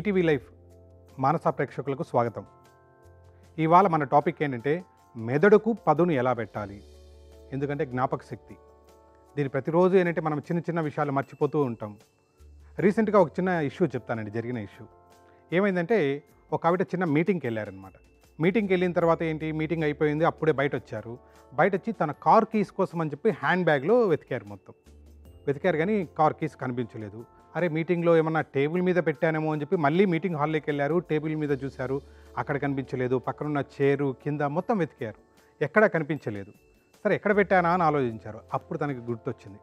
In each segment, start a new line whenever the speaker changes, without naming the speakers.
ETV life మానస ప్రేక్షకులకు స్వాగతం. ఇవాళ మన టాపిక్ ఏంటంటే మెదడుకు పదును ఎలా పెట్టాలి? ఎందుకంటే జ్ఞాపక శక్తి. దీని ప్రతిరోజు ఏంటంటే మనం చిన్న చిన్న విషయాలు మర్చిపోతూ ఉంటాం. రీసెంట్గా ఒక చిన్న ఇష్యూ చెప్తానండి జరిగిన ఇష్యూ. ఏమైందంటే ఒక ఆవిడ చిన్న మీటింగ్కి వెళ్ళారనమాట మీటింగ్కి వెళ్ళిన తర్వాత ఏంటి? మీటింగ్ అయిపోయింది అప్పుడే బయట వచ్చారు బయట వచ్చి తన కార్ కీస్ కోసం అని చెప్పి హ్యాండ్ బ్యాగ్లో వెతికారు మొత్తం. వెతికారు కానీ కార్ కీస్ కనిపించలేదు. అరే మీటింగ్లో ఏమన్నా టేబుల్ మీద పెట్టానేమో అని చెప్పి మళ్ళీ మీటింగ్ హాల్లోకి వెళ్ళారు టేబుల్ మీద చూశారు. అక్కడ కనిపించలేదు పక్కనున్న చైరు కింద మొత్తం వెతికారు. ఎక్కడ కనిపించలేదు. సరే ఎక్కడ పెట్టానా అని ఆలోచించారు. అప్పుడు తనకి గుర్తొచ్చింది.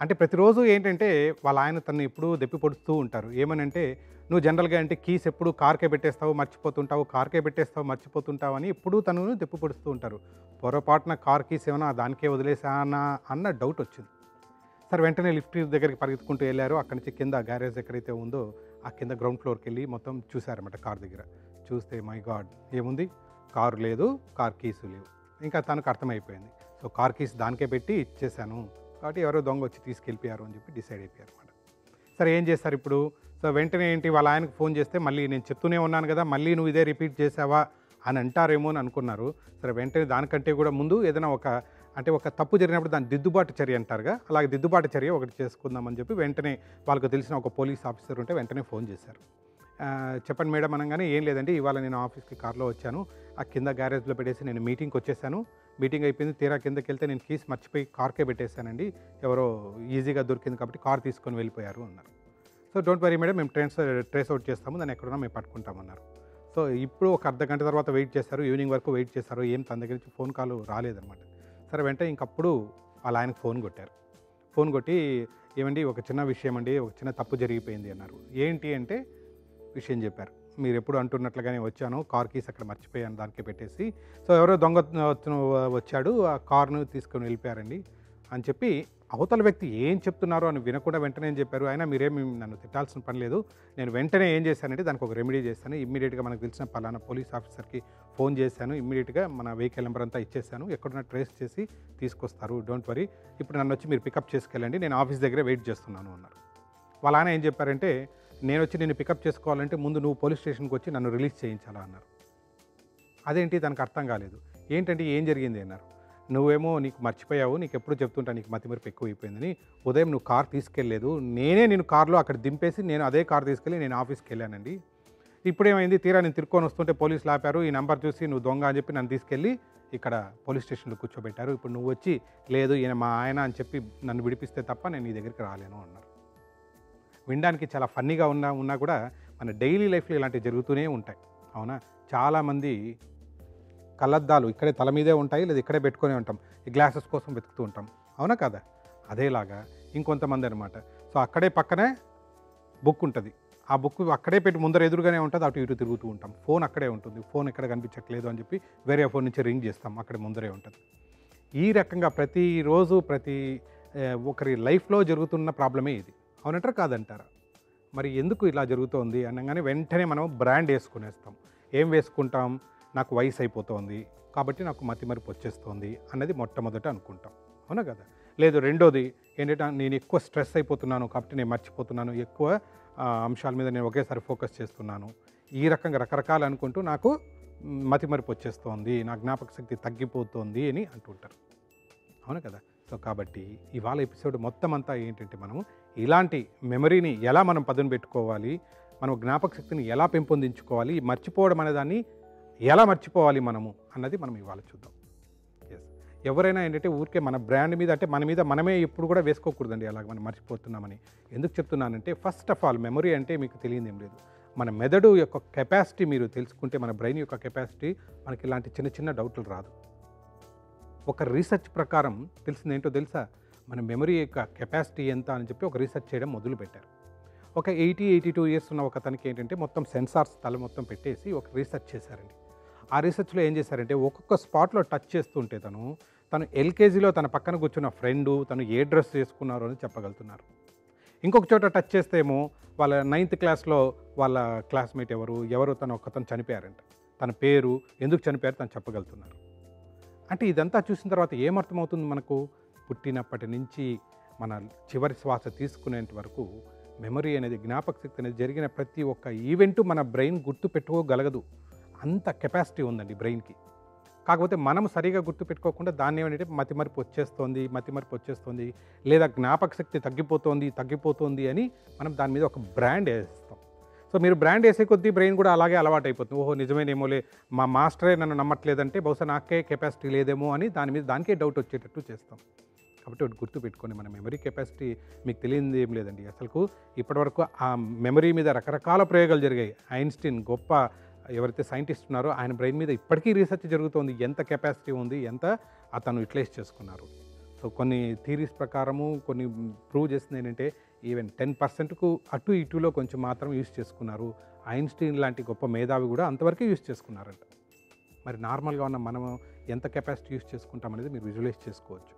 అంటే ప్రతిరోజు ఏంటంటే వాళ్ళ ఆయన తను ఎప్పుడూ దెప్పి పొడుస్తూ ఉంటారు. ఏమనంటే నువ్వు జనరల్గా అంటే కీస్ ఎప్పుడు కార్కే పెట్టేస్తావు మర్చిపోతుంటావు కార్కే పెట్టేస్తావు మర్చిపోతుంటావు అని ఎప్పుడూ తను దెప్పి పొడుస్తూ ఉంటారు. పొరపాటున కార్ కీస్ ఏమైనా దానికే వదిలేసానా అన్న డౌట్ వచ్చింది. సార్ వెంటనే లిఫ్ట్ దగ్గరికి పరిగెత్తుకుంటూ వెళ్ళారు. అక్కడి నుంచి కింద గ్యారేజ్ ఎక్కడైతే ఉందో ఆ కింద గ్రౌండ్ ఫ్లోర్కి వెళ్ళి మొత్తం చూశారన్నమాట కార్ దగ్గర. చూస్తే మై గాడ్ ఏముంది? కారు లేదు కార్ కీస్ లేవు. ఇంకా తనకు అర్థమైపోయింది. సో కార్ కీస్ దానికే పెట్టి ఇచ్చేసాను. కాబట్టి ఎవరో దొంగ వచ్చి తీసుకెళ్ళిపోయారు అని చెప్పి డిసైడ్ అయిపోయారు అనమాట సరే ఏం చేస్తారు ఇప్పుడు? సో వెంటనే ఏంటి? వాళ్ళ ఆయనకు ఫోన్ చేస్తే మళ్ళీ నేను చెప్తూనే ఉన్నాను కదా మళ్ళీ నువ్వు ఇదే రిపీట్ చేసావా అని అంటారేమో అని అనుకున్నారు. సరే వెంటనే దానికంటే కూడా ముందు ఏదైనా ఒక అంటే ఒక తప్పు జరిగినప్పుడు దాని దిద్దుబాటు చర్య అంటారుగా? అలాగే దిద్దుబాటు చర్య ఒకటి చేసుకుందామని చెప్పి వెంటనే వాళ్ళకు తెలిసిన ఒక పోలీస్ ఆఫీసర్ ఉంటే వెంటనే ఫోన్ చేశారు. చెప్పండి మేడం అనగానే ఏం లేదండి ఇవాళ నేను ఆఫీస్కి కార్లో వచ్చాను ఆ కింద గ్యారేజ్లో పెట్టేసి నేను మీటింగ్కి వచ్చేసాను మీటింగ్ అయిపోయింది తీరా కిందకి వెళ్తే నేను కీస్ మర్చిపోయి కార్కే పెట్టేశానండి ఎవరో ఈజీగా దొరికింది కాబట్టి కార్ తీసుకొని వెళ్ళిపోయారు అన్నారు. సో డోంట్ వరీ మేడం మేము ట్రేన్స్ ట్రేస్ అవుట్ చేస్తాము దాన్ని ఎక్కడున్నా మేము పట్టుకుంటామన్నారు సో ఇప్పుడు ఒక అర్ధ గంట తర్వాత వెయిట్ చేస్తారు ఈవినింగ్ వరకు వెయిట్ చేస్తారు ఏం తన దగ్గర నుంచి ఫోన్ కాల్ రాలేదన్నమాట. చేశారు వెంటనే ఇంకప్పుడు వాళ్ళ ఆయనకు ఫోన్ కొట్టారు. ఫోన్ కొట్టి ఏమండి ఒక చిన్న విషయం అండి ఒక చిన్న తప్పు జరిగిపోయింది అన్నారు. ఏంటి అంటే విషయం చెప్పారు. మీరు ఎప్పుడు అంటున్నట్లుగానే వచ్చాను కార్ కీస్ అక్కడ మర్చిపోయాను దానికి పెట్టేసి. సో ఎవరో దొంగ వచ్చాడు ఆ కార్ను తీసుకొని వెళ్ళిపోయారండి అని చెప్పి అవతల వ్యక్తి ఏం చెప్తున్నారో అని వినకుండా వెంటనే ఏం చెప్పారు? అయినా మీరేమి నన్ను తిట్టాల్సిన పని లేదు. నేను వెంటనే ఏం చేశానంటే దానికి ఒక రెమెడీ చేశాను ఇమ్మీడియట్గా మనకు తెలిసిన పలానా పోలీస్ ఆఫీసర్కి ఫోన్ చేశాను. ఇమ్మీడియట్గా మన వెహికల్ నెంబర్ అంతా ఇచ్చేసాను ఎక్కడున్నా ట్రేస్ చేసి తీసుకొస్తారు. డోంట్ వరీ ఇప్పుడు నన్ను వచ్చి మీరు పికప్ చేసుకెళ్ళండి. నేను ఆఫీస్ దగ్గరే వెయిట్ చేస్తున్నాను అన్నారు. వాళ్ళ ఆయన ఏం చెప్పారంటే నేను వచ్చి నేను పికప్ చేసుకోవాలంటే ముందు నువ్వు పోలీస్ స్టేషన్కి వచ్చి నన్ను రిలీజ్ చేయించాలా? అన్నారు. అదేంటి? దానికి అర్థం కాలేదు. ఏంటంటే ఏం జరిగింది? అన్నారు. నువ్వేమో నీకు మర్చిపోయావు నీకు ఎప్పుడు చెప్తుంటా నీకు మతిమరుపు ఎక్కువ అయిపోయిందని ఉదయం నువ్వు కార్ తీసుకెళ్ళలేదు. నేనే నేను కార్లో అక్కడ దింపేసి నేను అదే కార్ తీసుకెళ్ళి నేను ఆఫీస్కి వెళ్ళానండి. ఇప్పుడేమైంది? తీరా నేను తిరుక్కొని వస్తుంటే పోలీసులు ఆపారు. ఈ నెంబర్ చూసి నువ్వు దొంగ అని చెప్పి నన్ను తీసుకెళ్ళి ఇక్కడ పోలీస్ స్టేషన్లో కూర్చోబెట్టారు. ఇప్పుడు నువ్వు వచ్చి లేదు ఈయన మా ఆయన అని చెప్పి నన్ను విడిపిస్తే తప్ప నేను నీ దగ్గరికి రాలేను అన్నారు. వినడానికి చాలా ఫన్నీగా ఉన్నా ఉన్నా కూడా మన డైలీ లైఫ్లో ఇలాంటివి జరుగుతూనే ఉంటాయి. అవునా? చాలామంది కళ్ళద్దాలు ఇక్కడే తల మీదే ఉంటాయి లేదా ఇక్కడే పెట్టుకొని ఉంటాం. ఈ గ్లాసెస్ కోసం వెతుకుతూ ఉంటాం. అవునా కదా? అదేలాగా ఇంకొంతమంది అనమాట సో అక్కడే పక్కనే బుక్ ఉంటుంది. ఆ బుక్ అక్కడే పెట్టి ముందర ఎదురుగానే ఉంటుంది అటు ఇటు తిరుగుతూ ఉంటాం. ఫోన్ అక్కడే ఉంటుంది. ఫోన్ ఎక్కడ కనిపించట్లేదు అని చెప్పి వేరే ఫోన్ నుంచి రింగ్ చేస్తాం. అక్కడ ముందరే ఉంటుంది. ఈ రకంగా ప్రతిరోజు ప్రతి ఒకరి లైఫ్లో జరుగుతున్న ప్రాబ్లమే ఇది. అవునంటారు? కాదంటారా? మరి ఎందుకు ఇలా జరుగుతోంది? అనగానే వెంటనే మనం బ్రాండ్ వేసుకునేస్తాం. ఏం వేసుకుంటాం? నాకు వయసు అయిపోతోంది కాబట్టి నాకు మతిమరుపు వచ్చేస్తోంది అన్నది మొట్టమొదట అనుకుంటాం. అవునా కదా? లేదు రెండోది ఏంటంటే నేను ఎక్కువ స్ట్రెస్ అయిపోతున్నాను కాబట్టి నేను మర్చిపోతున్నాను. ఎక్కువ అంశాల మీద నేను ఒకేసారి ఫోకస్ చేస్తున్నాను. ఈ రకంగా రకరకాలు అనుకుంటూ నాకు మతిమరుపు వచ్చేస్తోంది నా జ్ఞాపక శక్తి తగ్గిపోతోంది అని అంటుంటారు అవును కదా? సో కాబట్టి ఇవాళ ఎపిసోడ్ మొత్తం అంతా ఏంటంటే మనం ఇలాంటి మెమరీని ఎలా మనం పదును పెట్టుకోవాలి మనం జ్ఞాపక శక్తిని ఎలా పెంపొందించుకోవాలి మర్చిపోవడం అనేదాన్ని ఎలా మర్చిపోవాలి మనము అన్నది మనం ఇవాళ చూద్దాం. ఎస్ ఎవరైనా ఏంటంటే ఊరికే మన బ్రాండ్ మీద అంటే మన మీద మనమే ఎప్పుడు కూడా వేసుకోకూడదండి అలాగ మనం మర్చిపోతున్నామని. ఎందుకు చెప్తున్నానంటే ఫస్ట్ ఆఫ్ ఆల్ మెమరీ అంటే మీకు తెలియదు ఏం లేదు. మన మెదడు యొక్క కెపాసిటీ మీరు తెలుసుకుంటే మన బ్రెయిన్ యొక్క కెపాసిటీ మనకి ఇలాంటి చిన్న చిన్న డౌట్లు రాదు. ఒక రీసెర్చ్ ప్రకారం తెలిసింది ఏంటో తెలుసా? మన మెమరీ యొక్క కెపాసిటీ ఎంత అని చెప్పి ఒక రీసెర్చ్ చేయడం మొదలుపెట్టారు. ఒక ఎయిటీ ఎయిటీ టూ ఇయర్స్ ఉన్న ఒక తనకి ఏంటంటే మొత్తం సెన్సార్స్ తల మొత్తం పెట్టేసి ఒక రీసెర్చ్ చేశారండి. ఆ రీసెర్చ్లో ఏం చేశారంటే ఒక్కొక్క స్పాట్లో టచ్ చేస్తుంటే తను తను ఎల్కేజీలో తన పక్కన కూర్చున్న ఫ్రెండు తను ఏ డ్రెస్ వేసుకున్నారో అని చెప్పగలుగుతున్నారు. ఇంకొక చోట టచ్ చేస్తే ఏమో వాళ్ళ నైన్త్ క్లాస్లో వాళ్ళ క్లాస్మేట్ ఎవరు ఎవరు తను ఒకతను చనిపోయారంట. తన పేరు ఎందుకు చనిపోయారు తను చెప్పగలుగుతున్నారు. అంటే ఇదంతా చూసిన తర్వాత ఏమర్థమవుతుంది మనకు? పుట్టినప్పటి నుంచి మన చివరి శ్వాస తీసుకునేంత వరకు మెమరీ అనేది జ్ఞాపక శక్తి అనేది జరిగిన ప్రతి ఒక్క ఈవెంట్ మన బ్రెయిన్ గుర్తు పెట్టుకోగలగదు. అంత కెపాసిటీ ఉందండి బ్రెయిన్కి. కాకపోతే మనం సరిగా గుర్తు పెట్టుకోకుండా దాన్ని ఏమంటే మతిమరుపు వచ్చేస్తోంది మతిమరుపు వచ్చేస్తుంది లేదా జ్ఞాపక శక్తి తగ్గిపోతోంది తగ్గిపోతుంది అని మనం దాని మీద ఒక బ్రాండ్ వేస్తాం. సో మీరు బ్రాండ్ వేసే కొద్దీ బ్రెయిన్ కూడా అలాగే అలవాటు అయిపోతుంది ఓహో నిజమేనేమోలే మా మాస్టరే నన్ను నమ్మట్లేదంటే బహుశా నాకే కెపాసిటీ లేదేమో అని దాని మీద దానికే డౌట్ వచ్చేటట్టు చేస్తాం. కాబట్టి ఒకటి గుర్తుపెట్టుకోండి మన మెమరీ కెపాసిటీ మీకు తెలియదు ఏం లేదండి. అసలుకు ఇప్పటివరకు ఆ మెమరీ మీద రకరకాల ప్రయోగాలు జరిగాయి. ఐన్స్టీన్ గొప్ప ఎవరైతే సైంటిస్ట్ ఉన్నారో ఆయన బ్రెయిన్ మీద ఇప్పటికీ రీసెర్చ్ జరుగుతోంది. ఎంత కెపాసిటీ ఉంది ఎంత అతను యూటిలైజ్ చేసుకున్నారు. సో కొన్ని థీరీస్ ప్రకారము కొన్ని ప్రూవ్ చేసింది ఏంటంటే ఈవెన్ టెన్ పర్సెంట్కు అటు ఇటులో కొంచెం మాత్రం యూస్ చేసుకున్నారు. ఐన్స్టీన్ లాంటి గొప్ప మేధావి కూడా అంతవరకే యూస్ చేసుకున్నారంట. మరి నార్మల్గా ఉన్న మనము ఎంత కెపాసిటీ యూస్ చేసుకుంటాం అనేది మీరు విజువలైజ్ చేసుకోవచ్చు.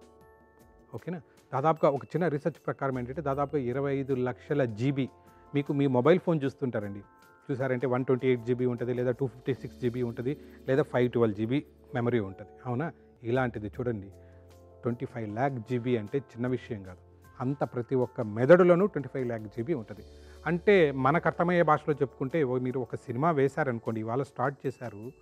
ఓకేనా? దాదాపుగా ఒక చిన్న రీసెర్చ్ ప్రకారం ఏంటంటే దాదాపుగా ఇరవై ఐదు లక్షల జీబీ మీకు మీ మొబైల్ ఫోన్ చూస్తుంటారండి. చూసారంటే వన్ ట్వంటీ ఎయిట్ జీబీ ఉంటుంది లేదా టూ ఫిఫ్టీ సిక్స్ జీబీ ఉంటుంది లేదా ఫైవ్ ట్వెల్వ్ జీబీ మెమరీ ఉంటుంది. అవునా? ఇలాంటిది చూడండి. ట్వంటీ ఫైవ్ ల్యాక్ జీబీ అంటే చిన్న విషయం కాదు. అంత ప్రతి ఒక్క మెదడులోనూ ట్వంటీ ఫైవ్ ల్యాక్ జీబీ ఉంటుంది. అంటే మనకు అర్థమయ్యే భాషలో చెప్పుకుంటే మీరు ఒక సినిమా వేశారనుకోండి ఇవాళ స్టార్ట్ చేశారు.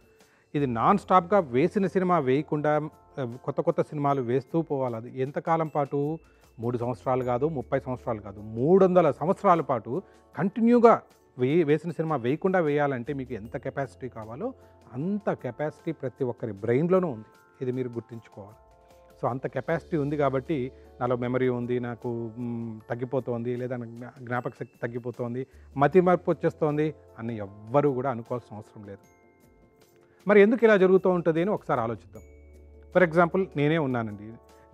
ఇది నాన్ స్టాప్గా వేసిన సినిమా వేయకుండా కొత్త కొత్త సినిమాలు వేస్తూ పోవాలి. అది ఎంతకాలం పాటు? మూడు సంవత్సరాలు కాదు ముప్పై సంవత్సరాలు కాదు మూడు వందల సంవత్సరాల పాటు కంటిన్యూగా వేయి వేసిన సినిమా వేయకుండా వేయాలంటే మీకు ఎంత కెపాసిటీ కావాలో అంత కెపాసిటీ ప్రతి ఒక్కరి బ్రెయిన్లోనూ ఉంది. ఇది మీరు గుర్తుంచుకోవాలి. సో అంత కెపాసిటీ ఉంది కాబట్టి నాలో మెమరీ ఉంది నాకు తగ్గిపోతుంది తగ్గిపోతోంది లేదా జ్ఞా- జ్ఞాపక శక్తి తగ్గిపోతోంది మతి మార్పు వచ్చేస్తోంది అని ఎవ్వరూ కూడా అనుకోవాల్సిన అవసరం లేదు. మరి ఎందుకు ఇలా జరుగుతూ ఉంటుంది అని ఒకసారి ఆలోచిద్దాం. ఫర్ ఎగ్జాంపుల్ నేనే ఉన్నానండి.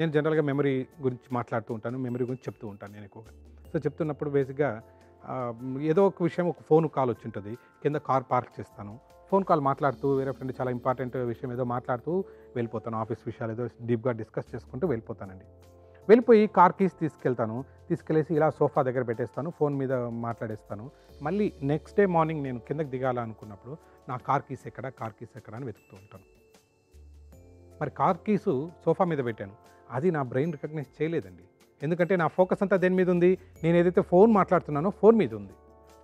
నేను జనరల్గా మెమరీ గురించి మాట్లాడుతూ ఉంటాను మెమరీ గురించి చెప్తూ ఉంటాను నేను ఎక్కువగా. సో చెప్తున్నప్పుడు బేసిక్గా ఏదో ఒక విషయం ఒక ఫోన్ కాల్ వచ్చి ఉంటుంది కింద కార్ పార్క్ చేస్తాను. ఫోన్ కాల్ మాట్లాడుతూ వేరే ఫ్రెండ్ చాలా ఇంపార్టెంట్ విషయం ఏదో మాట్లాడుతూ వెళ్ళిపోతాను ఆఫీస్ విషయాలు ఏదో డీప్గా డిస్కస్ చేసుకుంటూ వెళ్ళిపోతానండి. వెళ్ళిపోయి కార్ కీస్ తీసుకెళ్తాను తీసుకెళ్ళేసి ఇలా సోఫా దగ్గర పెట్టేస్తాను ఫోన్ మీద మాట్లాడేస్తాను. మళ్ళీ నెక్స్ట్ డే మార్నింగ్ నేను కిందకి దిగాలనుకున్నప్పుడు నా కార్ కీస్ ఎక్కడ కార్ కీస్ ఎక్కడ అని వెతుకుతూ ఉంటాను. మరి కార్ కీసు సోఫా మీద పెట్టాను. అది నా బ్రెయిన్ రికగ్నైజ్ చేయలేదండి. ఎందుకంటే నా ఫోకస్ అంతా దేని మీద ఉంది? నేను ఏదైతే ఫోన్ మాట్లాడుతున్నానో ఫోన్ మీద ఉంది.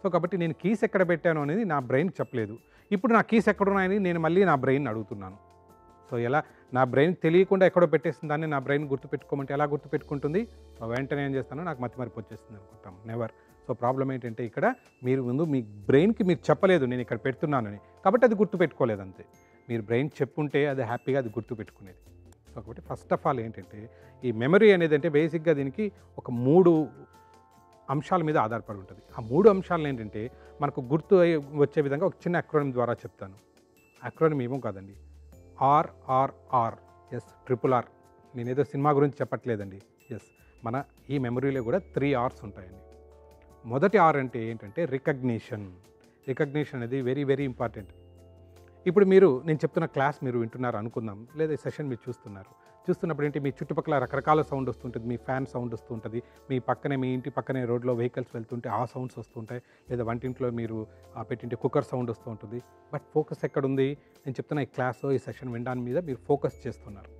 సో కాబట్టి నేను కీస్ ఎక్కడ పెట్టాను అనేది నా బ్రెయిన్ చెప్పలేదు. ఇప్పుడు నా కీస్ ఎక్కడ ఉన్నాయని నేను మళ్ళీ నా బ్రెయిన్ అడుగుతున్నాను. సో ఎలా? నా బ్రెయిన్ తెలియకుండా ఎక్కడో పెట్టేసిన దాన్ని నా బ్రెయిన్ గుర్తుపెట్టుకోమంటే ఎలా గుర్తుపెట్టుకుంటుంది? సో వెంటనే ఏం చేస్తానో నాకు మతి మరిపి వచ్చేస్తుంది అనుకుంటాం. నెవర్ సో ప్రాబ్లం ఏంటంటే ఇక్కడ మీరు ముందు మీ బ్రెయిన్కి మీరు చెప్పలేదు నేను ఇక్కడ పెడుతున్నానని. కాబట్టి అది గుర్తుపెట్టుకోలేదు అంతే. మీరు బ్రెయిన్ చెప్పుంటే అది హ్యాపీగా అది గుర్తుపెట్టుకునేది. సో కాబట్టి ఫస్ట్ ఆఫ్ ఆల్ ఏంటంటే ఈ మెమరీ అనేది అంటే బేసిక్గా దీనికి ఒక మూడు అంశాల మీద ఆధారపడి ఉంటుంది. ఆ మూడు అంశాలు ఏంటంటే మనకు గుర్తు వచ్చే విధంగా ఒక చిన్న అక్రోనిమ్ ద్వారా చెప్తాను. అక్రోనిమ్ ఏమో కాదండి. ఆర్ఆర్ఆర్ ఎస్ ట్రిపుల్ ఆర్ నేను ఏదో సినిమా గురించి చెప్పట్లేదండి. ఎస్ మన ఈ మెమరీలో కూడా త్రీ ఆర్స్ ఉంటాయండి. మొదటి ఆర్ అంటే ఏంటంటే రికగ్నిషన్ రికగ్నిషన్ అనేది వెరీ వెరీ ఇంపార్టెంట్ ఇప్పుడు మీరు నేను చెప్తున్న క్లాస్ మీరు వింటున్నారు అనుకుందాం. లేదా ఈ సెషన్ మీరు చూస్తున్నారు. చూస్తున్నప్పుడు ఏంటి? మీ చుట్టుపక్కల రకరకాల సౌండ్ వస్తుంటుంది. మీ ఫ్యాన్ సౌండ్ వస్తుంటుంది. మీ పక్కనే మీ ఇంటి పక్కనే రోడ్లో వెహికల్స్ వెళ్తుంటే ఆ సౌండ్స్ వస్తుంటాయి. లేదా వంటింట్లో మీరు ఆ పెట్టింటే కుక్కర్ సౌండ్ వస్తూ ఉంటుంది. బట్ ఫోకస్ ఎక్కడుంది? నేను చెప్తున్న ఈ క్లాస్ ఈ సెషన్ వినడానికి మీద మీరు ఫోకస్ చేస్తున్నారు.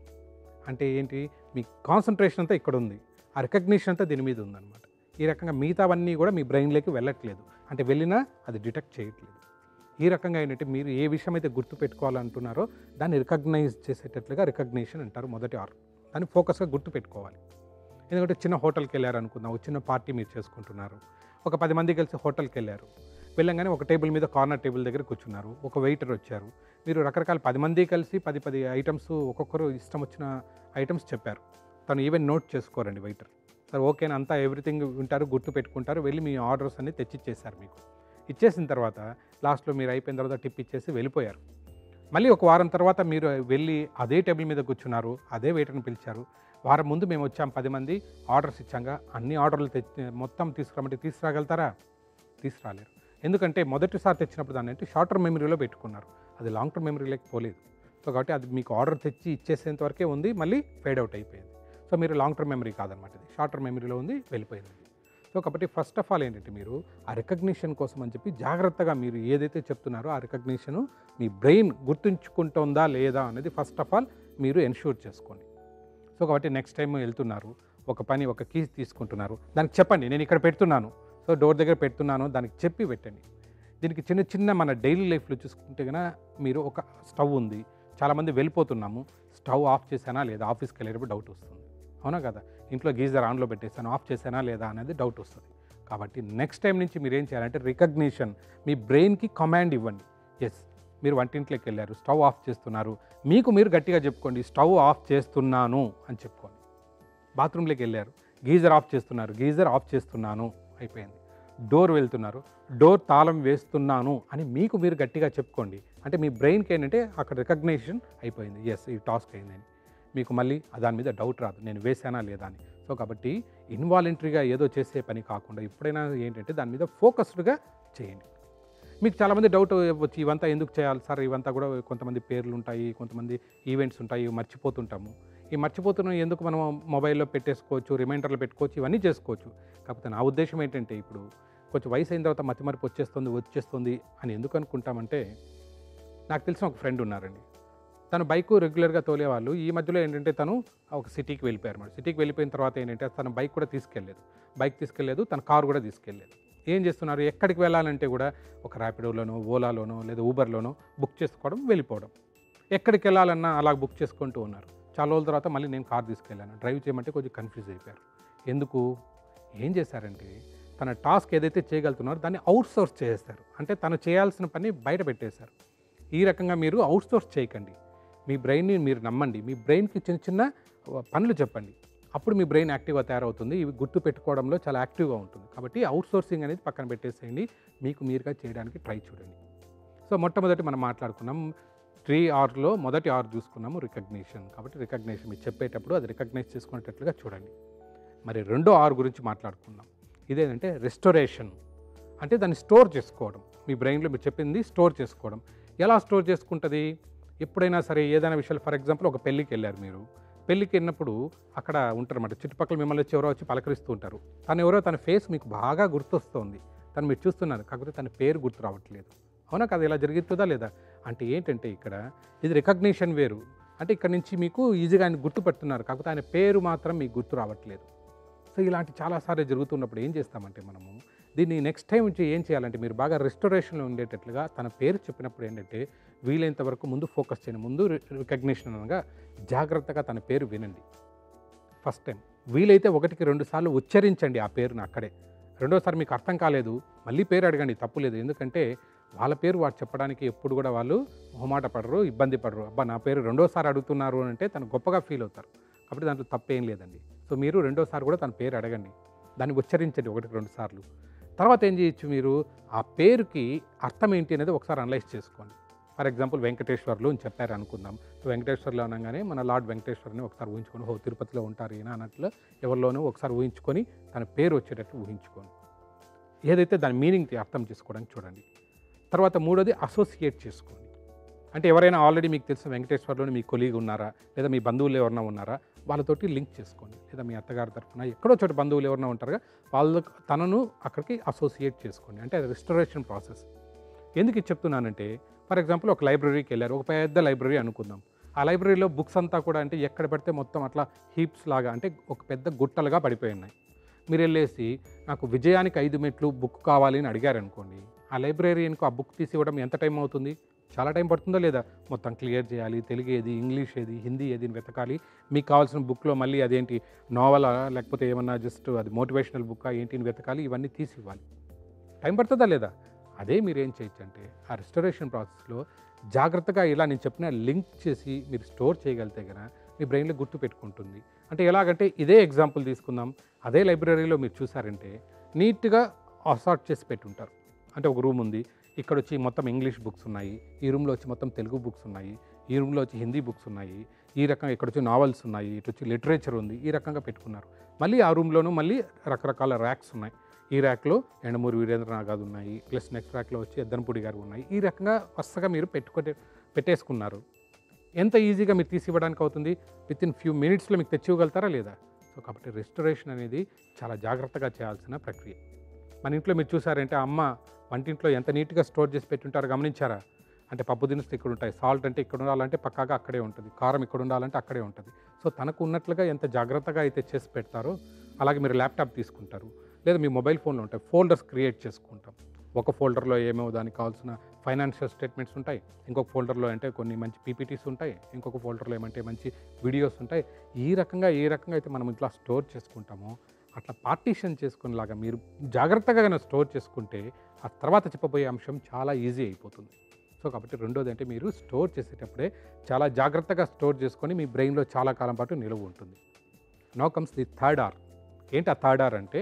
అంటే ఏంటి? మీ కాన్సన్ట్రేషన్ అంతా ఇక్కడ ఉంది ఆ రికగ్నిషన్ అంతా దీని మీద ఉందన్నమాట. ఈ రకంగా మిగతావన్నీ కూడా మీ బ్రెయిన్లోకి వెళ్ళట్లేదు. అంటే వెళ్ళినా అది డిటెక్ట్ చేయట్లేదు. ఈ రకంగా ఏంటంటే మీరు ఏ విషయం అయితే గుర్తుపెట్టుకోవాలంటున్నారో దాన్ని రికగ్నైజ్ చేసేటట్లుగా రికగ్నేషన్ అంటారు మొదటి ఆర్ దాన్ని ఫోకస్గా గుర్తు పెట్టుకోవాలి ఎందుకంటే చిన్న హోటల్కి వెళ్ళారు అనుకుందాం ఒక చిన్న పార్టీ మీరు చేసుకుంటున్నారు. ఒక పది మంది కలిసి హోటల్కి వెళ్ళారు. వెళ్ళంగానే ఒక టేబుల్ మీద కార్నర్ టేబుల్ దగ్గర కూర్చున్నారు. ఒక వెయిటర్ వచ్చారు. మీరు రకరకాల పది మంది కలిసి పది పది ఐటమ్స్ ఒక్కొక్కరు ఇష్టం వచ్చిన ఐటమ్స్ చెప్పారు. తను ఈవెన్ నోట్ చేసుకోరండి వెయిటర్. సరే ఓకేనా అంతా ఎవ్రీథింగ్ వింటారు గుర్తు పెట్టుకుంటారు వెళ్ళి మీ ఆర్డర్స్ అన్ని తెచ్చిచ్చేసారు మీకు. ఇచ్చేసిన తర్వాత లాస్ట్లో మీరు అయిపోయిన తర్వాత టిప్ ఇచ్చేసి వెళ్ళిపోయారు. మళ్ళీ ఒక వారం తర్వాత మీరు వెళ్ళి అదే టేబుల్ మీద కూర్చున్నారు అదే వెయిటర్ని పిలిచారు. వారం ముందు మేము వచ్చాం పది మంది ఆర్డర్స్ ఇచ్చాంగా. అన్ని ఆర్డర్లు తెచ్చి మొత్తం తీసుకురామంటే తీసుకురాగలుగుతారా? తీసుకురాలేరు. ఎందుకంటే మొదటిసారి తెచ్చినప్పుడు దాన్ని అంటే షార్ట్ టర్మ్ మెమరీలో పెట్టుకున్నారు. అది లాంగ్ టర్మ్ మెమరీలోకి పోలేదు. సో కాబట్టి అది మీకు ఆర్డర్ తెచ్చి ఇచ్చేసేంత వరకే ఉంది మళ్ళీ ఫేడ్ అవుట్ అయిపోయింది. సో మీరు లాంగ్ టర్మ్ మెమరీ కాదనమాట ఇది షార్ట్ టర్మ్ మెమరీలో ఉంది వెళ్ళిపోయింది. సో కాబట్టి ఫస్ట్ ఆఫ్ ఆల్ ఏంటంటే మీరు ఆ రికగ్నిషన్ కోసం అని చెప్పి జాగ్రత్తగా మీరు ఏదైతే చెప్తున్నారో ఆ రికగ్నిషన్ మీ బ్రెయిన్ గుర్తుంచుకుంటుందా లేదా అనేది ఫస్ట్ ఆఫ్ ఆల్ మీరు ఎన్ష్యూర్ చేసుకోండి. సో కాబట్టి నెక్స్ట్ టైం వెళ్తున్నారు ఒక పని ఒక కీ తీసుకుంటున్నారు దానికి చెప్పండి నేను ఇక్కడ పెడుతున్నాను. సో డోర్ దగ్గర పెడుతున్నాను దానికి చెప్పి పెట్టండి. దీనికి చిన్న చిన్న మన డైలీ లైఫ్లో చూసుకుంటే కనుక మీరు ఒక స్టవ్ ఉంది చాలామంది వెళ్ళిపోతున్నాము స్టవ్ ఆఫ్ చేశానా లేదా ఆఫీస్కి వెళ్ళేటప్పుడు డౌట్ వస్తుంది. అవునా కదా? ఇంట్లో గీజర్ ఆన్లో పెట్టేశాను ఆఫ్ చేశానా లేదా అనేది డౌట్ వస్తుంది. కాబట్టి నెక్స్ట్ టైం నుంచి మీరు ఏం చేయాలంటే రికగ్నిషన్ మీ బ్రెయిన్కి కమాండ్ ఇవ్వండి. ఎస్ మీరు వంటింట్లోకి వెళ్ళారు స్టవ్ ఆఫ్ చేస్తున్నారు మీకు మీరు గట్టిగా చెప్పుకోండి స్టవ్ ఆఫ్ చేస్తున్నాను అని చెప్పుకోండి. బాత్రూంలోకి వెళ్ళారు గీజర్ ఆఫ్ చేస్తున్నారు గీజర్ ఆఫ్ చేస్తున్నాను అయిపోయింది. డోర్ వెళ్తున్నారు డోర్ తాళం వేస్తున్నాను అని మీకు మీరు గట్టిగా చెప్పుకోండి. అంటే మీ బ్రెయిన్కి ఏంటంటే అక్కడ రికగ్నేషన్ అయిపోయింది. ఎస్ ఈ టాస్క్ అయిందని. మీకు మళ్ళీ దాని మీద డౌట్ రాదు. నేను వేసానా లేదా అని. సో కాబట్టి ఇన్వాలంటరీగా ఏదో చేసే పని కాకుండా ఎప్పుడైనా ఏంటంటే దాని మీద ఫోకస్డ్గా చేయండి. మీకు చాలామంది డౌట్ వచ్చి ఇవంతా ఎందుకు చేయాలి సార్? ఇవంతా కూడా కొంతమంది పేర్లు ఉంటాయి కొంతమంది ఈవెంట్స్ ఉంటాయి మర్చిపోతుంటాము. ఈ మర్చిపోతున్న ఎందుకు మనం మొబైల్లో పెట్టేసుకోవచ్చు రిమైండర్లు పెట్టుకోవచ్చు ఇవన్నీ చేసుకోవచ్చు. కాకపోతే నా ఉద్దేశం ఏంటంటే ఇప్పుడు కొంచెం వయసు అయిన తర్వాత మతిమరుపు వచ్చేస్తుంది వచ్చేస్తుంది అని ఎందుకు అనుకుంటామంటే నాకు తెలిసిన ఒక ఫ్రెండ్ ఉన్నారండి. తను బైక్ రెగ్యులర్గా తోలేవాళ్ళు. ఈ మధ్యలో ఏంటంటే తను ఒక సిటీకి వెళ్ళిపోయారు మరి సిటీకి వెళ్ళిపోయిన తర్వాత ఏంటంటే తన బైక్ కూడా తీసుకెళ్ళలేదు బైక్ తీసుకెళ్ళలేదు తన కారు కూడా తీసుకెళ్ళలేదు ఏం చేస్తున్నారు? ఎక్కడికి వెళ్ళాలంటే కూడా ఒక ర్యాపిడోలోనో ఓలాలోనో లేదా ఊబర్లోనో బుక్ చేసుకోవడం వెళ్ళిపోవడం. ఎక్కడికి వెళ్ళాలన్నా అలా బుక్ చేసుకుంటూ ఉన్నారు. చాలా రోజుల తర్వాత మళ్ళీ నేను కార్ తీసుకెళ్ళాను. డ్రైవ్ చేయమంటే కొంచెం కన్ఫ్యూజ్ అయిపోయారు. ఎందుకు? ఏం చేశారంటే తన టాస్క్ ఏదైతే చేయగలుగుతున్నారో దాన్ని అవుట్సోర్స్ చేసేస్తారు. అంటే తను చేయాల్సిన పని బయట పెట్టేశారు. ఈ రకంగా మీరు అవుట్సోర్స్ చేయకండి. మీ బ్రెయిన్ని మీరు నమ్మండి. మీ బ్రెయిన్కి చిన్న చిన్న పనులు చెప్పండి. అప్పుడు మీ బ్రెయిన్ యాక్టివ్గా తయారవుతుంది. ఇవి గుర్తు పెట్టుకోవడంలో చాలా యాక్టివ్గా ఉంటుంది. కాబట్టి అవుట్సోర్సింగ్ అనేది పక్కన పెట్టేసేయండి. మీకు మీరుగా చేయడానికి ట్రై చూడండి. సో మొట్టమొదటి మనం మాట్లాడుకున్నాం త్రీ ఆర్లో మొదటి ఆర్ చూసుకున్నాము రికగ్నిషన్ కాబట్టి రికగ్నిషన్ మీరు చెప్పేటప్పుడు అది రికగ్నైజ్ చేసుకునేటట్లుగా చూడండి. మరి రెండో ఆర్ గురించి మాట్లాడుకుందాం ఇదేంటంటే రెస్టోరేషన్ అంటే దాన్ని స్టోర్ చేసుకోవడం. మీ బ్రెయిన్లో మీరు చెప్పింది స్టోర్ చేసుకోవడం. ఎలా స్టోర్ చేసుకుంటుంది? ఎప్పుడైనా సరే ఏదైనా విషయాలు ఫర్ ఎగ్జాంపుల్ ఒక పెళ్ళికి వెళ్ళారు మీరు. పెళ్ళికి వెళ్ళినప్పుడు అక్కడ ఉంటారన్నమాట. చుట్టుపక్కల మిమ్మల్ని వచ్చి ఎవరో వచ్చి పలకరిస్తూ ఉంటారు. తను ఎవరో తన ఫేస్ మీకు బాగా గుర్తొస్తుంది. తను మీరు చూస్తున్నారు కాకపోతే తన పేరు గుర్తు రావట్లేదు. అవునా కదా? ఇలా జరుగుతుందా లేదా? అంటే ఏంటంటే ఇక్కడ ఇది రికగ్నిషన్ వేరు. అంటే ఇక్కడ నుంచి మీకు ఈజీగా ఆయన గుర్తుపెడుతున్నారు కాకపోతే ఆయన పేరు మాత్రం మీకు గుర్తు రావట్లేదు. సో ఇలాంటి చాలాసార్లు జరుగుతున్నప్పుడు ఏం చేస్తామంటే మనము దీన్ని నెక్స్ట్ టైం నుంచి ఏం చేయాలంటే మీరు బాగా రెస్టోరేషన్లో ఉండేటట్లుగా తన పేరు చెప్పినప్పుడు ఏంటంటే వీలైనంత వరకు ముందు ఫోకస్ చేయండి. ముందు రికగ్నిషన్ అనగా జాగ్రత్తగా తన పేరు వినండి. First time. వీలైతే ఒకటికి రెండు సార్లు ఉచ్చరించండి ఆ పేరును అక్కడే. రెండోసారి మీకు అర్థం కాలేదు మళ్ళీ పేరు అడగండి తప్పు లేదు. ఎందుకంటే వాళ్ళ పేరు వారు చెప్పడానికి ఎప్పుడు కూడా వాళ్ళు మొహమాట పడరు ఇబ్బంది పడరు. అబ్బా నా పేరు రెండోసారి అడుగుతున్నారు అని అంటే తను గొప్పగా ఫీల్ అవుతారు. కాబట్టి దాంట్లో తప్పేం లేదండి. సో మీరు రెండోసారి కూడా తన పేరు అడగండి. దాన్ని ఉచ్చరించండి ఒకటికి రెండు సార్లు. తర్వాత ఏం చేయొచ్చు మీరు? ఆ పేరుకి అర్థం ఏంటి అనేది ఒకసారి అనలైజ్ చేసుకోండి. ఫర్ ఎగ్జాంపుల్ వెంకటేశ్వర్లు అని చెప్పారు అనుకుందాం. సో వెంకటేశ్వర్లు అనగానే మన లార్డ్ వెంకటేశ్వర్ని ఒకసారి ఊహించుకొని ఓ తిరుపతిలో ఉంటారు ఈయన అన్నట్లు ఎవరిలోనూ ఒకసారి ఊహించుకొని తన పేరు వచ్చేటట్టు ఊహించుకోండి ఏదైతే దాని మీనింగ్ అర్థం చేసుకోవడానికి చూడండి. తర్వాత మూడోది అసోసియేట్ చేసుకోండి. అంటే ఎవరైనా ఆల్రెడీ మీకు తెలిసిన వెంకటేశ్వర్లోని మీ కొలీగ్ ఉన్నారా? లేదా మీ బంధువులు ఎవరైనా ఉన్నారా? వాళ్ళతోటి లింక్ చేసుకోండి. లేదా మీ అత్తగారి తరఫున ఎక్కడో చోట బంధువులు ఎవరైనా ఉంటారుగా వాళ్ళ తనను అక్కడికి అసోసియేట్ చేసుకోండి. అంటే అది ప్రాసెస్ ఎందుకు చెప్తున్నానంటే ఫర్ ఎగ్జాంపుల్ ఒక లైబ్రరీకి వెళ్ళారు ఒక పెద్ద లైబ్రరీ అనుకుందాం. ఆ లైబ్రరీలో బుక్స్ అంతా కూడా అంటే ఎక్కడ పెడితే మొత్తం అట్లా హీప్స్ లాగా అంటే ఒక పెద్ద గుట్టలుగా పడిపోయి ఉన్నాయి. మీరు వెళ్ళేసి నాకు విజయానికి ఐదు మెట్లు బుక్ కావాలి అని అడిగారు అనుకోండి ఆ లైబ్రరీయన్కు ఆ బుక్ తీసి ఇవ్వడం ఎంత టైం అవుతుంది? చాలా టైం పడుతుందో లేదా? మొత్తం క్లియర్ చేయాలి తెలుగు ఏది ఇంగ్లీష్ ఏది హిందీ ఏది అని వెతకాలి. మీకు కావాల్సిన బుక్లో మళ్ళీ అదేంటి నోవలా లేకపోతే ఏమన్నా జస్ట్ అది మోటివేషనల్ బుక్కా ఏంటి అని వెతకాలి ఇవన్నీ తీసి ఇవ్వాలి టైం పడుతుందా లేదా? అదే మీరు ఏం చేయొచ్చు అంటే ఆ రెస్టరేషన్ ప్రాసెస్లో జాగ్రత్తగా ఇలా నేను చెప్పిన లింక్ చేసి మీరు స్టోర్ చేయగలిగితే కనుక మీ బ్రెయిన్లో గుర్తు పెట్టుకుంటుంది. అంటే ఎలాగంటే ఇదే ఎగ్జాంపుల్ తీసుకుందాం. అదే లైబ్రరీలో మీరు చూసారంటే నీట్గా అసార్ట్ చేసి పెట్టుంటారు. అంటే ఒక రూమ్ ఉంది. ఇక్కడ వచ్చి మొత్తం ఇంగ్లీష్ బుక్స్ ఉన్నాయి. ఈ రూమ్లో వచ్చి మొత్తం తెలుగు బుక్స్ ఉన్నాయి. ఈ రూమ్లో వచ్చి హిందీ బుక్స్ ఉన్నాయి. ఈ రకంగా ఇక్కడ వచ్చి నావెల్స్ ఉన్నాయి. ఇటు వచ్చి లిటరేచర్ ఉంది. ఈ రకంగా పెట్టుకున్నారు. మళ్ళీ ఆ రూమ్లోనూ మళ్ళీ రకరకాల ర్యాక్స్ ఉన్నాయి. ఈ ర్యాక్లో ఎండమూరి వీరేంద్రనాథ్ ఉన్నాయి. ప్లస్ నెక్స్ట్ ర్యాక్లో వచ్చి ఎద్దనపూడి గారు ఉన్నాయి. ఈ రకంగా వరుసగా మీరు పెట్టుకుంటే పెట్టేసుకున్నారు. ఎంత ఈజీగా మీరు తీసి ఇవ్వడానికి అవుతుంది? విత్ ఇన్ ఫ్యూ మినిట్స్లో మీకు తెచ్చి ఇవ్వగలుగుతారా లేదా? సో కాబట్టి రెస్టరేషన్ అనేది చాలా జాగ్రత్తగా చేయాల్సిన ప్రక్రియ. మన ఇంట్లో మీరు చూసారంటే అమ్మ వంటింట్లో ఎంత నీట్గా స్టోర్ చేసి పెట్టుంటారో గమనించారా? అంటే పప్పు దినుసులు ఇక్కడ ఉంటాయి. సాల్ట్ అంటే ఇక్కడ ఉండాలంటే పక్కాగా అక్కడే ఉంటుంది. కారం ఇక్కడ ఉండాలంటే అక్కడే ఉంటుంది. సో తనకు ఉన్నట్లుగా ఎంత జాగ్రత్తగా అయితే చేసి పెడతారో అలాగే మీరు ల్యాప్టాప్ తీసుకుంటారు. లేదా మీ మొబైల్ ఫోన్లో ఉంటాయి ఫోల్డర్స్ క్రియేట్ చేసుకుంటాం. ఒక ఫోల్డర్లో ఏమేమో దానికి కావాల్సిన ఫైనాన్షియల్ స్టేట్మెంట్స్ ఉంటాయి ఇంకొక ఫోల్డర్లో అంటే కొన్ని మంచి పీపీటీస్ ఉంటాయి ఇంకొక ఫోల్డర్లో ఏమంటే మంచి వీడియోస్ ఉంటాయి. ఈ రకంగా ఏ రకంగా అయితే మనం ఇట్లా స్టోర్ చేసుకుంటామో అట్లా పార్టీషన్ చేసుకునేలాగా మీరు జాగ్రత్తగా కనుక స్టోర్ చేసుకుంటే ఆ తర్వాత చెప్పబోయే అంశం చాలా ఈజీ అయిపోతుంది. సో కాబట్టి రెండోది అంటే మీరు స్టోర్ చేసేటప్పుడే చాలా జాగ్రత్తగా స్టోర్ చేసుకొని మీ బ్రెయిన్లో చాలా కాలం పాటు నిలువ ఉంటుంది. Now comes the third R. ఏంటి ఆ థర్డ్ ఆర్ అంటే?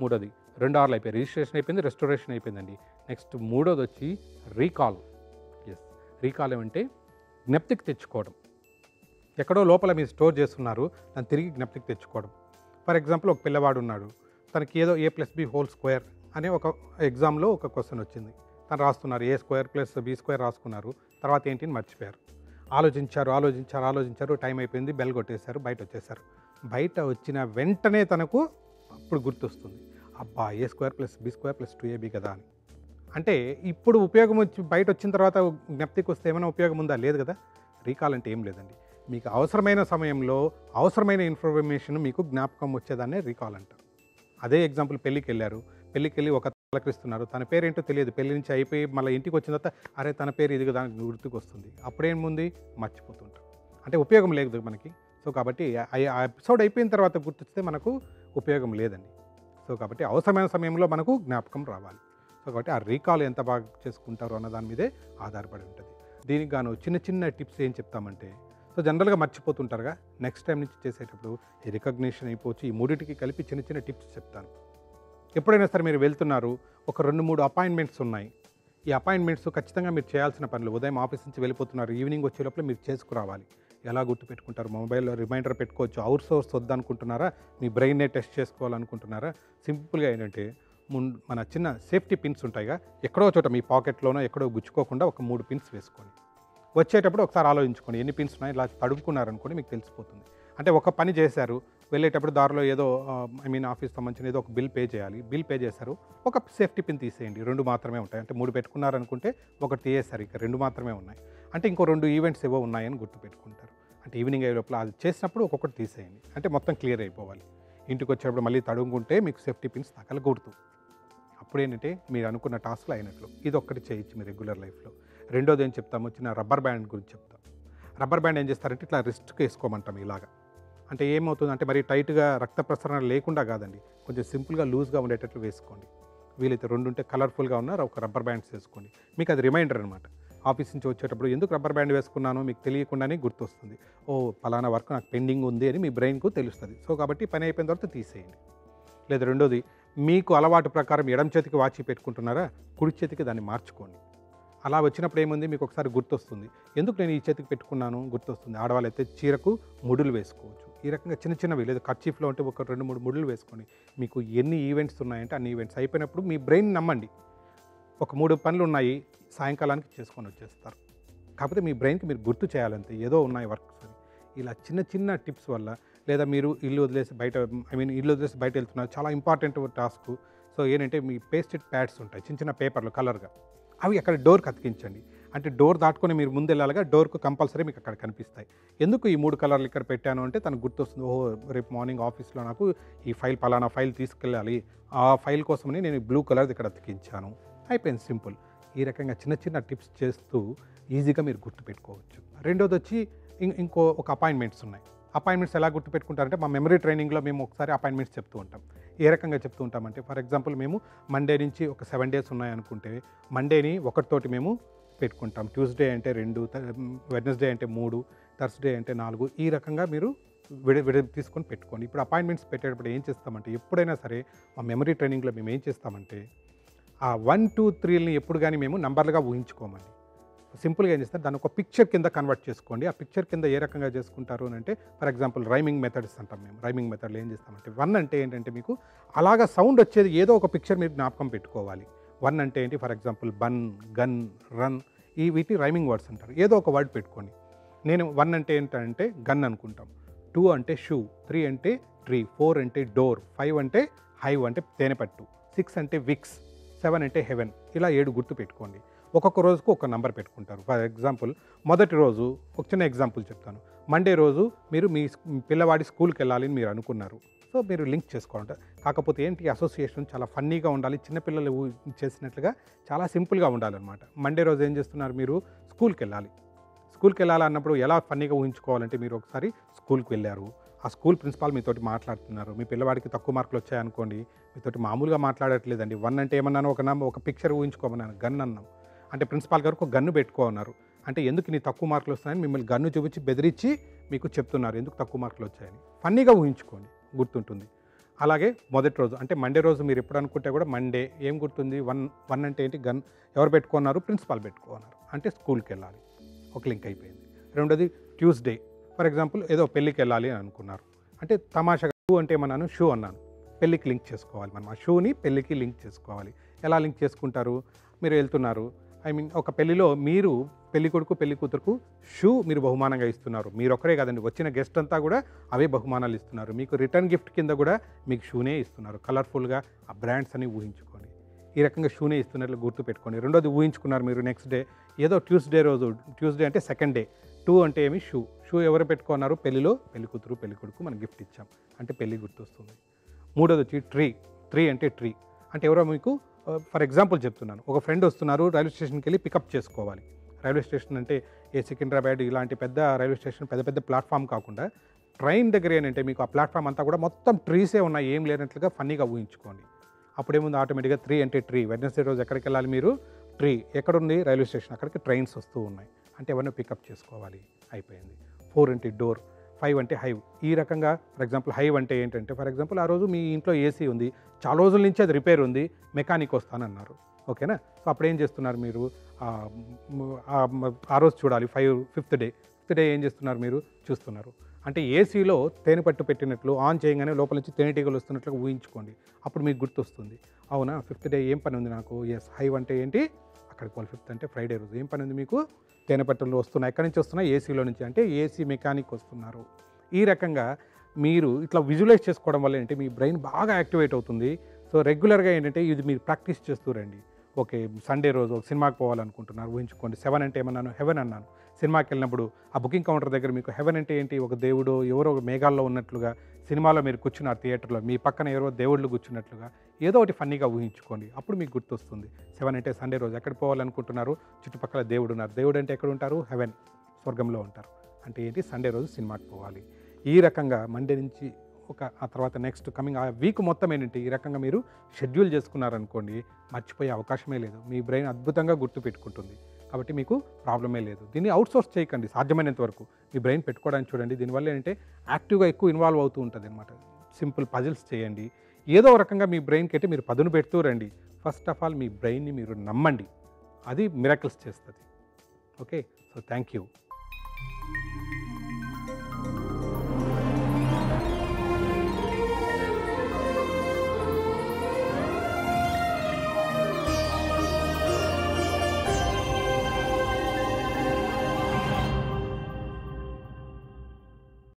మూడోది. రెండు ఆర్లు అయిపోయి రిజిస్ట్రేషన్ అయిపోయింది రెస్టోరేషన్ అయిపోయిందండి. నెక్స్ట్ మూడోది వచ్చి రీకాల్ ఎస్ రీకాల్ ఏమంటే జ్ఞప్తికి తెచ్చుకోవడం. ఎక్కడో లోపల మీరు స్టోర్ చేస్తున్నారు దాన్ని తిరిగి జ్ఞప్తికి తెచ్చుకోవడం. ఫర్ ఎగ్జాంపుల్ ఒక పిల్లవాడు ఉన్నాడు. తనకి ఏదో A plus B whole square అనే ఒక ఎగ్జామ్లో ఒక క్వశ్చన్ వచ్చింది. తను రాస్తున్నారు A square plus B square రాసుకున్నారు. తర్వాత ఏంటి అని మర్చిపోయారు. ఆలోచించారు ఆలోచించారు ఆలోచించారు. టైం అయిపోయింది బెల్ కొట్టేశారు బయట వచ్చేసారు బయట వచ్చిన వెంటనే తనకు అప్పుడు గుర్తొస్తుంది. అబ్బా A square plus B square plus two AB కదా అని. అంటే ఇప్పుడు ఉపయోగం వచ్చి బయట వచ్చిన తర్వాత జ్ఞప్తికి వస్తే ఏమైనా ఉపయోగం ఉందా? లేదు కదా. రీకాల్ అంటే ఏం లేదండి. మీకు అవసరమైన సమయంలో అవసరమైన ఇన్ఫర్మేషన్ మీకు జ్ఞాపకం వచ్చేదాన్నే రీకాల్ అంటారు అదే ఎగ్జాంపుల్ పెళ్ళికి వెళ్ళారు. పెళ్ళికి వెళ్ళి ఒక తలకరిస్తున్నారు. తన పేరేంటో తెలియదు. పెళ్ళి నుంచి అయిపోయి మళ్ళీ ఇంటికి వచ్చిన తర్వాత అరే తన పేరు ఇది కదా గుర్తుకు వస్తుంది అప్పుడేముంది? మర్చిపోతుంటారు అంటే ఉపయోగం లేదు మనకి. సో కాబట్టి ఆ ఎపిసోడ్ అయిపోయిన తర్వాత గుర్తొస్తే మనకు ఉపయోగం లేదండి. సో కాబట్టి అవసరమైన సమయంలో మనకు జ్ఞాపకం రావాలి. సో కాబట్టి ఆ రీకాల్ ఎంత బాగా చేసుకుంటారో అన్న దాని మీదే ఆధారపడి ఉంటుంది. దీనికి గాను చిన్న చిన్న టిప్స్ ఏం చెప్తామంటే సో జనరల్గా మర్చిపోతుంటారుగా నెక్స్ట్ టైం నుంచి చేసేటప్పుడు ఈ రికగ్నిషన్ అయిపోవచ్చు ఈ మూడింటికి కలిపి చిన్న చిన్న టిప్స్ చెప్తాను. ఎప్పుడైనా సరే మీరు వెళ్తున్నారు ఒక రెండు మూడు అపాయింట్మెంట్స్ ఉన్నాయి. ఈ అపాయింట్మెంట్స్ ఖచ్చితంగా మీరు చేయాల్సిన పనులు ఉదయం ఆఫీస్ నుంచి వెళ్ళిపోతున్నారు ఈవినింగ్ వచ్చే లోపల మీరు చేసుకురావాలి. ఎలా గుర్తుపెట్టుకుంటారు? మొబైల్లో రిమైండర్ పెట్టుకోవచ్చు. అవుట్ సోర్స్ వద్దనుకుంటున్నారా? మీ బ్రెయిన్నే టెస్ట్ చేసుకోవాలనుకుంటున్నారా? సింపుల్గా ఏంటంటే ముం- మన చిన్న సేఫ్టీ పిన్స్ ఉంటాయిగా ఎక్కడో చోట మీ పాకెట్లోనో ఎక్కడో గుచ్చుకోకుండా ఒక మూడు పిన్స్ వేసుకోండి. వచ్చేటప్పుడు ఒకసారి ఆలోచించుకోండి. ఎన్ని పిన్స్ ఉన్నాయి ఇలా తడుపుకున్నారనుకోండి మీకు తెలిసిపోతుంది. అంటే ఒక పని చేశారు వెళ్ళేటప్పుడు దారిలో ఏదో ఐ మీన్ ఆఫీస్ సంబంధించిన ఏదో ఒక బిల్ పే చేయాలి. బిల్ పే చేశారు. ఒక సేఫ్టీ పిన్ తీసేయండి. రెండు మాత్రమే ఉంటాయి. అంటే మూడు పెట్టుకున్నారనుకుంటే ఒకటి తీయేశారు ఇక రెండు మాత్రమే ఉన్నాయి. అంటే ఇంకో రెండు ఈవెంట్స్ ఏవో ఉన్నాయని గుర్తుపెట్టుకుంటారు. అంటే ఈవినింగ్ అయ్యే లోపల అది చేసినప్పుడు ఒక్కొక్కటి తీసేయండి. అంటే మొత్తం క్లియర్ అయిపోవాలి. ఇంటికి వచ్చేటప్పుడు మళ్ళీ తడుముకుంటే మీకు సేఫ్టీ పిన్స్ తగలకూడదు అప్పుడు ఏంటంటే మీరు అనుకున్న టాస్క్లు అయినట్లు. ఇది ఒక్కటి చేయొచ్చు మీ రెగ్యులర్ లైఫ్లో. రెండోది ఏం చెప్తాము? వచ్చిన రబ్బర్ బ్యాండ్ గురించి చెప్తాం. రబ్బర్ బ్యాండ్ ఏం చేస్తారంటే ఇట్లా రిస్ట్కి వేసుకోమంటాం ఇలాగా. అంటే ఏమవుతుంది అంటే మరి టైట్గా రక్త ప్రసరణ లేకుండా కాదండి. కొంచెం సింపుల్గా లూజ్గా ఉండేటట్లు వేసుకోండి. వీలైతే రెండు ఉంటే కలర్ఫుల్గా ఉన్న ఒక రబ్బర్ బ్యాండ్స్ వేసుకోండి. మీకు అది రిమైండర్ అనమాట ఆఫీస్ నుంచి వచ్చేటప్పుడు ఎందుకు రబ్బర్ బ్యాండ్ వేసుకున్నానో మీకు తెలియకుండానే గుర్తొస్తుంది. ఓ పలానా వర్క్ నాకు పెండింగ్ ఉంది అని మీ బ్రెయిన్కు తెలుస్తుంది. సో కాబట్టి పని అయిపోయిన తర్వాత తీసేయండి. లేదా రెండోది మీకు అలవాటు ప్రకారం ఎడం చేతికి వాచి పెట్టుకుంటున్నారా? కుడి చేతికి దాన్ని మార్చుకోండి. అలా వచ్చినప్పుడు ఏముంది? మీకు ఒకసారి గుర్తొస్తుంది. ఎందుకు నేను ఈ చేతికి పెట్టుకున్నాను? గుర్తొస్తుంది. ఆడవాళ్ళు అయితే చీరకు ముడులు వేసుకోవచ్చు. ఈ రకంగా చిన్న చిన్నవి లేదా కర్చీఫ్లో ఉంటే ఒక రెండు మూడు ముడులు వేసుకోండి మీకు ఎన్ని ఈవెంట్స్ ఉన్నాయంటే అన్ని ఈవెంట్స్ అయిపోయినప్పుడు మీ బ్రెయిన్ నమ్మండి. ఒక మూడు పనులు ఉన్నాయి సాయంకాలానికి చేసుకొని వచ్చేస్తారు. కాకపోతే మీ బ్రెయిన్కి మీరు గుర్తు చేయాలంతే ఏదో ఉన్నాయి వర్క్స్ అని. ఇలా చిన్న చిన్న టిప్స్ వల్ల లేదా మీరు ఇల్లు వదిలేసి బయట ఐ మీన్ ఇల్లు వదిలేసి బయట వెళ్తున్నారు చాలా ఇంపార్టెంట్ టాస్క్. సో ఏంటంటే మీ పేస్టెడ్ ప్యాడ్స్ ఉంటాయి చిన్న చిన్న పేపర్లు కలర్గా. అవి అక్కడ డోర్కి అతికించండి. అంటే డోర్ దాటుకొని మీరు ముందు వెళ్ళాలిగా డోర్కు కంపల్సరీ మీకు అక్కడ కనిపిస్తాయి. ఎందుకు ఈ మూడు కలర్లు ఇక్కడ పెట్టాను అంటే తనకు గుర్తొస్తుంది ఓహో రేపు మార్నింగ్ ఆఫీస్లో నాకు ఈ ఫైల్ పలానా ఫైల్ తీసుకెళ్ళాలి. ఆ ఫైల్ కోసమని నేను బ్లూ కలర్ ఇక్కడ అతికించాను. అయిపోయింది సింపుల్. ఈ రకంగా చిన్న చిన్న టిప్స్ చేస్తూ ఈజీగా మీరు గుర్తుపెట్టుకోవచ్చు. రెండోది వచ్చి ఇంకో ఒక అపాయింట్మెంట్స్ ఉన్నాయి. అపాయింట్మెంట్స్ ఎలా గుర్తుపెట్టుకుంటారంటే మా మెమరీ ట్రైనింగ్లో మేము ఒకసారి అపాయింట్మెంట్స్ చెప్తూ ఉంటాం. ఏ రకంగా చెప్తూ ఉంటామంటే ఫర్ ఎగ్జాంపుల్ మేము మండే నుంచి ఒక సెవెన్ డేస్ ఉన్నాయనుకుంటే మండేని ఒకటితోటి మేము పెట్టుకుంటాం. ట్యూస్డే అంటే రెండు వెడ్నెస్డే అంటే మూడు థర్స్డే అంటే నాలుగు ఈ రకంగా మీరు విడ విడ తీసుకొని పెట్టుకోండి. ఇప్పుడు అపాయింట్మెంట్స్ పెట్టేటప్పుడు ఏం చేస్తామంటే ఎప్పుడైనా సరే మా మెమరీ ట్రైనింగ్లో మేము ఏం చేస్తామంటే ఆ వన్ టూ త్రీని ఎప్పుడు కానీ మేము నంబర్లుగా ఊహించుకోమండి. సింపుల్గా ఏం చేస్తారు దాని ఒక పిక్చర్ కింద కన్వర్ట్ చేసుకోండి. ఆ పిక్చర్ కింద ఏ రకంగా చేసుకుంటారు అని అంటే ఫర్ ఎగ్జాంపుల్ రైమింగ్ మెథడ్స్ అంటాం మేము. రైమింగ్ మెథడ్లో ఏం చేస్తామంటే వన్ అంటే ఏంటంటే మీకు అలాగా సౌండ్ వచ్చేది ఏదో ఒక పిక్చర్ మీరు జ్ఞాపకం పెట్టుకోవాలి. వన్ అంటే ఏంటి? For example bun gun run ఈ వీటి రైమింగ్ వర్డ్స్ అంటారు. ఏదో ఒక వర్డ్ పెట్టుకోండి. నేను వన్ అంటే ఏంటంటే గన్ అనుకుంటాం. టూ అంటే షూ త్రీ అంటే ట్రీ ఫోర్ అంటే డోర్ ఫైవ్ అంటే హైవ్ అంటే తేనెపట్టు సిక్స్ అంటే విక్స్ సెవెన్ అంటే హెవెన్. ఇలా ఏడు గుర్తు పెట్టుకోండి. ఒక్కొక్క రోజుకు ఒక నంబర్ పెట్టుకుంటారు. ఫర్ ఎగ్జాంపుల్ మొదటి రోజు ఒక చిన్న ఎగ్జాంపుల్ చెప్తాను. మండే రోజు మీరు మీ పిల్లవాడి స్కూల్కి వెళ్ళాలి అని మీరు అనుకున్నారు. సో మీరు లింక్ చేసుకోవాలంట. కాకపోతే ఏంటి అసోసియేషన్ చాలా ఫన్నీగా ఉండాలి చిన్నపిల్లలు చేసినట్లుగా చాలా సింపుల్గా ఉండాలన్నమాట. మండే రోజు ఏం చేస్తున్నారు మీరు? స్కూల్కి వెళ్ళాలి స్కూల్కి వెళ్ళాలన్నప్పుడు ఎలా ఫన్నీగా ఊహించుకోవాలంటే మీరు ఒకసారి స్కూల్కి వెళ్ళారు. ఆ స్కూల్ ప్రిన్సిపాల్ మీతోటి మాట్లాడుతున్నారు. మీ పిల్లవాడికి తక్కువ మార్కులు వచ్చాయనుకోండి మీతోటి మామూలుగా మాట్లాడట్లేదండి. వన్ అంటే ఏమన్నాను ఒక నమ్మ ఒక పిక్చర్ ఊహించుకోమన్నాను గన్ అన్నాం. అంటే ప్రిన్సిపాల్ గారు ఒక గన్ను పెట్టుకో అన్నారు అంటే ఎందుకు నీ తక్కువ మార్కులు వస్తాయని మిమ్మల్ని గన్ను చూపించి బెదిరించి మీకు చెప్తున్నారు ఎందుకు తక్కువ మార్కులు వచ్చాయని. ఫన్నీగా ఊహించుకోండి. గుర్తుంటుంది. అలాగే మొదటి రోజు అంటే మండే రోజు మీరు ఎప్పుడు అనుకుంటే కూడా మండే ఏం గుర్తుంది? వన్ వన్ అంటే ఏంటి? గన్ ఎవరు పెట్టుకున్నారు? ప్రిన్సిపాల్ పెట్టుకున్నారు. అంటే స్కూల్కి వెళ్ళాలి ఒక లింక్ అయిపోయింది. రెండోది ట్యూస్డే. ఫర్ ఎగ్జాంపుల్ ఏదో పెళ్ళికి వెళ్ళాలి అని అనుకున్నారు. అంటే తమాషాగా షూ అంటే ఏమన్నాను? షూ అన్నాను. పెళ్ళికి లింక్ చేసుకోవాలి మనం. ఆ షూని పెళ్ళికి లింక్ చేసుకోవాలి. ఎలా లింక్ చేసుకుంటారు? మీరు వెళ్తున్నారు. ఐ మీన్ ఒక పెళ్ళిలో మీరు పెళ్ళి కొడుకు పెళ్ళి కూతురుకు షూ మీరు బహుమానంగా ఇస్తున్నారు. మీరు ఒక్కరే కాదండి వచ్చిన గెస్ట్ అంతా కూడా అవే బహుమానాలు ఇస్తున్నారు. మీకు రిటర్న్ గిఫ్ట్ కింద కూడా మీకు షూనే ఇస్తున్నారు. కలర్ఫుల్గా ఆ బ్రాండ్స్ అని ఊహించుకోండి ఈ రకంగా షూనే ఇస్తున్నట్లు గుర్తు పెట్టుకోండి రెండోది ఊహించుకున్నారు మీరు నెక్స్ట్ డే ఏదో ట్యూస్డే రోజు ట్యూస్డే అంటే సెకండ్ డే టూ అంటే ఏమి? షూ షూ ఎవరు పెట్టుకున్నారు? పెళ్ళిలో పెళ్ళి కూతురు పెళ్ళి కొడుకు మనం గిఫ్ట్ ఇచ్చాం. అంటే పెళ్ళి గుర్తొస్తుంది. మూడోది వచ్చి ట్రీ ట్రీ అంటే ట్రీ అంటే ఎవరో మీకు ఫర్ ఎగ్జాంపుల్ చెప్తున్నాను. ఒక ఫ్రెండ్ వస్తున్నారు రైల్వే స్టేషన్కి వెళ్ళి పికప్ చేసుకోవాలి. రైల్వే స్టేషన్ అంటే ఏ సికింద్రాబాద్ ఇలాంటి పెద్ద రైల్వే స్టేషన్ పెద్ద పెద్ద ప్లాట్ఫామ్ కాకుండా ట్రైన్ దగ్గర ఏంటంటే మీకు ఆ ప్లాట్ఫామ్ అంతా కూడా మొత్తం ట్రీసే ఉన్నాయి. ఏం లేనట్లుగా ఫన్నీగా ఊహించుకోండి. అప్పుడేముంది ఆటోమేటిక్గా త్రీ అంటే ట్రీ. వెడ్నెస్డే రోజు ఎక్కడికి వెళ్ళాలి మీరు? ట్రీ. ఎక్కడుంది? Railway station. అక్కడికి ట్రైన్స్ వస్తూ ఉన్నాయి. అంటే ఎవరినో పికప్ చేసుకోవాలి. అయిపోయింది. ఫోర్ అంటే డోర్. ఫైవ్ అంటే హైవ్. ఈ రకంగా ఫర్ ఎగ్జాంపుల్ హైవ్ అంటే ఏంటంటే ఫర్ ఎగ్జాంపుల్ ఆ రోజు మీ ఇంట్లో ఏసీ ఉంది చాలా రోజుల నుంచి అది రిపేర్ ఉంది మెకానిక్ వస్తానన్నారు. ఓకేనా? సో అప్పుడు ఏం చేస్తున్నారు మీరు? ఆ, రోజు చూడాలి five fifth day. Fifth day ఏం చేస్తున్నారు మీరు? చూస్తున్నారు. అంటే ఏసీలో తేనె పట్టు పెట్టినట్లు ఆన్ చేయగానే లోపల నుంచి తేనెటీగలు వస్తున్నట్లు ఊహించుకోండి. అప్పుడు మీకు గుర్తొస్తుంది. అవునా? ఫిఫ్త్ డే ఏం పని ఉంది నాకు? ఎస్ హైవ్ అంటే ఏంటి? అక్కడికి పోవాలి. ఫిఫ్త్ అంటే ఫ్రైడే రోజు. ఏం పని ఉంది మీకు? తేనెపట్టలు వస్తున్నాయి. ఎక్కడి నుంచి వస్తున్నాయి? ఏసీలో నుంచి. అంటే ఏసీ మెకానిక్ వస్తున్నారు. ఈ రకంగా మీరు ఇట్లా విజువలైజ్ చేసుకోవడం వల్ల ఏంటంటే మీ బ్రెయిన్ బాగా యాక్టివేట్ అవుతుంది. సో రెగ్యులర్గా ఏంటంటే ఇది మీరు ప్రాక్టీస్ చేస్తూ రండి. ఓకే సండే రోజు ఒక సినిమాకి పోవాలనుకుంటున్నారు ఊహించుకోండి. సెవెన్ అంటే ఏమన్నాను? హెవెన్ అన్నాను. సినిమాకి వెళ్ళినప్పుడు ఆ బుకింగ్ కౌంటర్ దగ్గర మీకు హెవెన్ అంటే ఏంటి? ఒక దేవుడు ఎవరో ఒక మేఘాల్లో ఉన్నట్లుగా సినిమాలో మీరు కూర్చున్నారు థియేటర్లో మీ పక్కన ఎవరో దేవుళ్ళు కూర్చున్నట్లుగా ఏదో ఒకటి ఫన్నీగా ఊహించుకోండి. అప్పుడు మీకు గుర్తొస్తుంది. సెవెన్ అంటే సండే రోజు ఎక్కడ పోవాలనుకుంటున్నారు? చుట్టుపక్కల దేవుడు ఉన్నారు. దేవుడు అంటే ఎక్కడ ఉంటారు? హెవెన్ స్వర్గంలో ఉంటారు. అంటే ఏంటి? సండే రోజు సినిమాకి పోవాలి. ఈ రకంగా మండే నుంచి ఒక ఆ తర్వాత నెక్స్ట్ కమింగ్ ఆ వీక్ మొత్తం ఏంటంటే ఈ రకంగా మీరు షెడ్యూల్ చేసుకున్నారనుకోండి మర్చిపోయే అవకాశమే లేదు. మీ బ్రెయిన్ అద్భుతంగా గుర్తు పెట్టుకుంటుంది. కాబట్టి మీకు ప్రాబ్లమే లేదు. దీన్ని అవుట్సోర్స్ చేయకండి సాధ్యమైనంత వరకు. మీ బ్రెయిన్ పెట్టుకోవడానికి చూడండి దీనివల్ల ఏంటంటే యాక్టివ్గా ఎక్కువ ఇన్వాల్వ్ అవుతూ ఉంటుంది అనమాట సింపుల్ పజిల్స్ చేయండి. ఏదో రకంగా మీ బ్రెయిన్కి అయితే మీరు పదును పెడుతూ రండి. ఫస్ట్ ఆఫ్ ఆల్ మీ బ్రెయిన్ని మీరు నమ్మండి. అది మిరకిల్స్ చేస్తుంది. Okay so thank you